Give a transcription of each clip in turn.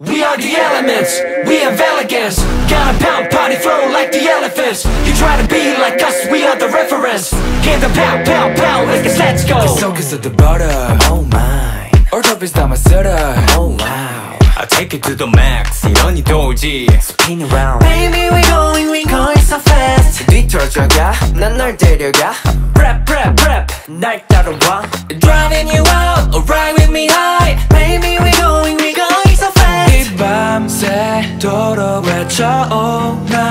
We are the elements, we have elegance Got a pound party flow like the elephants You try to be like us, we are the reference Hear the pow, pow, pow, like it's let's go 속에서 the butter Oh my 얼토빛 담아 쓸어 Oh wow I take it to the max 이러니 돌지 Spin around Baby we going, we going so fast 뒤틀어져가 난널 데려가 Rap, rap, rap, 날 따라와 Driving you out, or ride with me 밤새도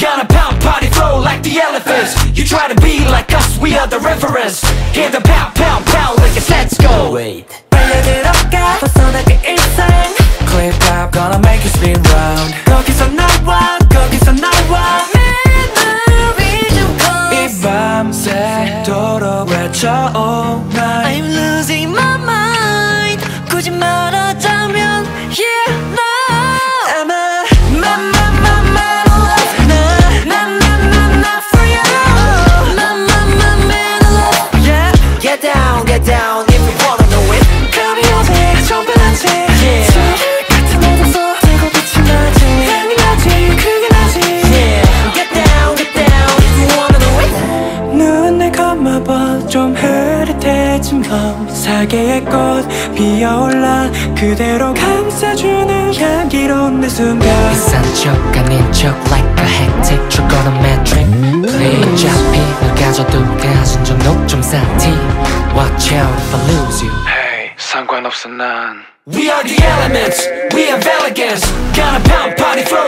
elegance Got a pound party flow like the elephants You try to be like us, we are the reference Hear the pow, pow, pow like it's let's go Wait 빨려들어가 벗어나게 일상 Clip up gonna make you spin round 흐릿해지면 사계의 꽃 피어올라 그대로 감싸주는 향기로운 내 순간 산적 아닌 척 like a hectic trigonometric 플레이 잡히 널 가져도 가진 좀 높좀 산티 Watch out if I lose you Hey 상관없어 난 We are the elements, we have elegance Got a pound party flow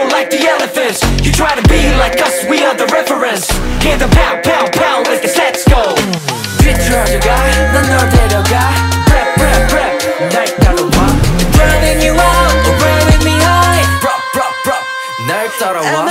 out a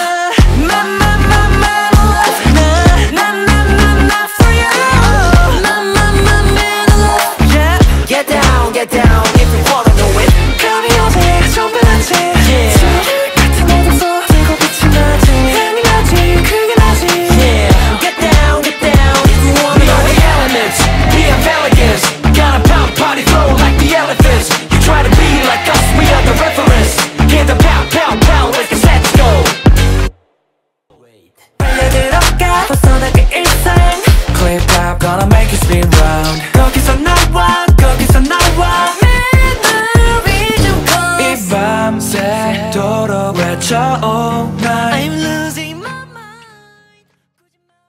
gonna make you spin round 거기서 나와 거기서 나와 Memory 좀 이 close 밤새도록 외쳐 all night